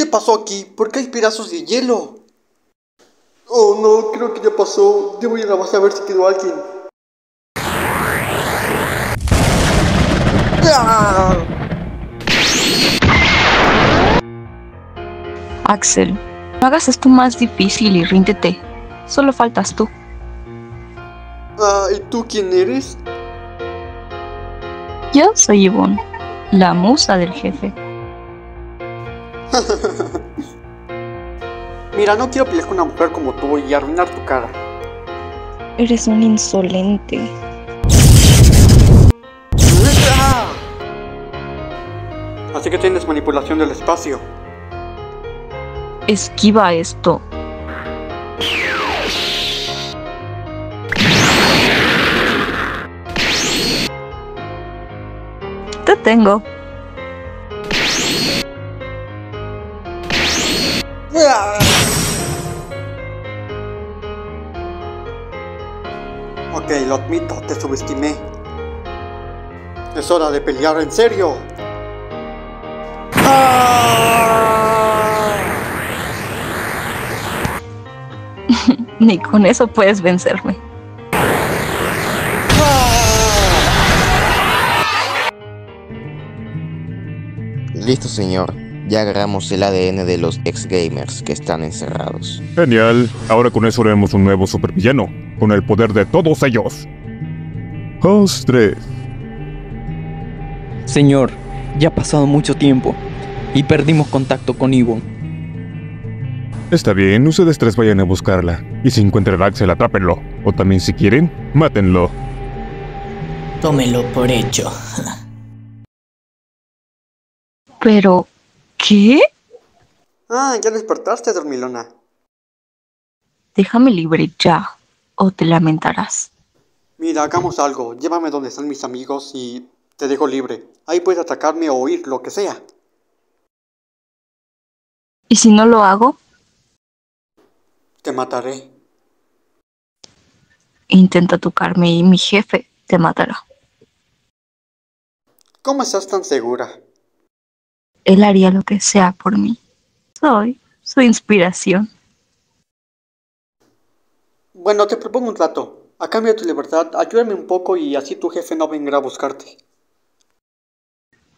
¿Qué pasó aquí? ¿Por qué hay pedazos de hielo? Oh no, creo que ya pasó. Debo ir a la base a ver si quedó alguien. ¡Ah! Axel, no hagas esto más difícil y ríndete. Solo faltas tú. Ah, ¿y tú quién eres? Yo soy Yvonne, la musa del jefe. Mira, no quiero pelear con una mujer como tú y arruinar tu cara. Eres un insolente. Así que tienes manipulación del espacio. Esquiva esto. Te tengo. Ok, lo admito, te subestimé. Es hora de pelear en serio. Ni con eso puedes vencerme. Listo, señor. Ya agarramos el ADN de los ex-gamers que están encerrados. Genial. Ahora con eso haremos un nuevo supervillano, con el poder de todos ellos. 3. Señor, ya ha pasado mucho tiempo y perdimos contacto con Ivonne. Está bien, ustedes tres vayan a buscarla. Y si encuentran a Axel, atrápenlo. O también si quieren, mátenlo. Tómelo por hecho. Pero, ¿qué? Ah, ya despertaste, dormilona. Déjame libre ya, o te lamentarás. Mira, hagamos algo. Llévame donde están mis amigos y te dejo libre. Ahí puedes atacarme o oír lo que sea. ¿Y si no lo hago? Te mataré. Intenta tocarme y mi jefe te matará. ¿Cómo estás tan segura? Él haría lo que sea por mí. Soy su inspiración. Bueno, te propongo un trato. A cambio de tu libertad, ayúdame un poco y así tu jefe no vendrá a buscarte.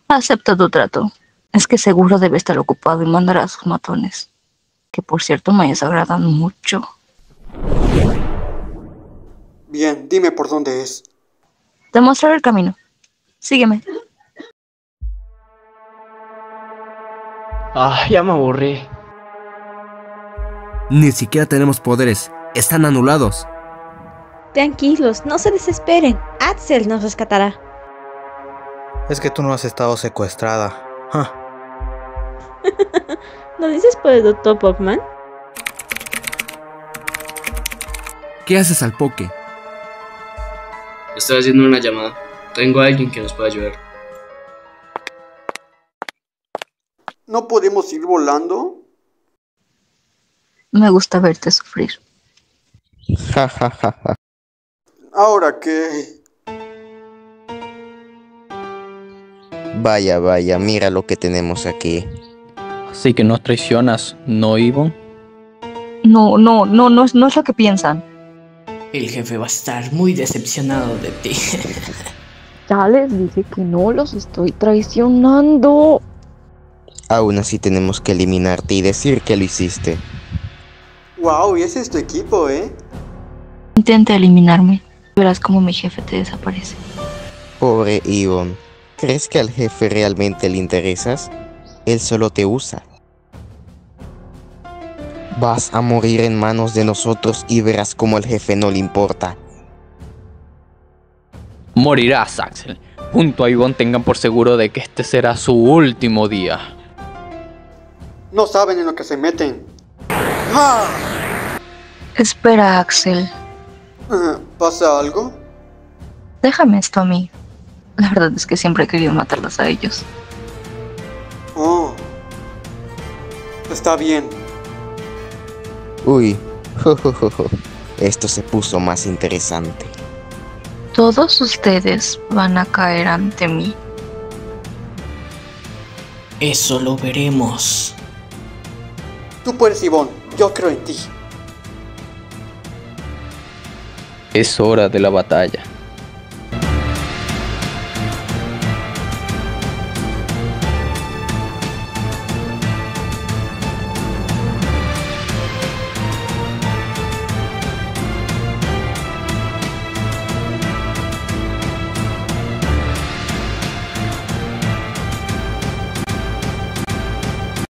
Acepto tu trato. Es que seguro debe estar ocupado y mandará a sus matones. Que por cierto me desagradan mucho. Bien, dime por dónde es. Te mostraré el camino. Sígueme. Ah, ya me aburrí. Ni siquiera tenemos poderes. Están anulados. Tranquilos, no se desesperen. Axel nos rescatará. Es que tú no has estado secuestrada. Ja. ¿Lo dices por el Dr. Popman? ¿Qué haces al poke? Estoy haciendo una llamada. Tengo a alguien que nos pueda ayudar. ¿No podemos ir volando? Me gusta verte sufrir. Ja, ja, ja, ja. ¿Ahora qué? Vaya, vaya, mira lo que tenemos aquí. Así que nos traicionas, ¿no, Ivonne? No, no, no, no, es- no es lo que piensan. El jefe va a estar muy decepcionado de ti. Ya les dije que no los estoy traicionando. Aún así tenemos que eliminarte y decir que lo hiciste. Wow, y ese es tu equipo, ¿eh? Intenta eliminarme. Verás cómo mi jefe te desaparece. Pobre Ion. ¿Crees que al jefe realmente le interesas? Él solo te usa. Vas a morir en manos de nosotros y verás cómo al jefe no le importa. Morirás, Axel. Junto a Ivonne tengan por seguro de que este será su último día. No saben en lo que se meten. ¡Ah! Espera, Axel. Ah, ¿Pasa algo? Déjame esto a mí. La verdad es que siempre he querido matarlos a ellos. Oh. Está bien. Uy, esto se puso más interesante. Todos ustedes van a caer ante mí. Eso lo veremos. Tú puedes, Ivonne. Yo creo en ti. Es hora de la batalla.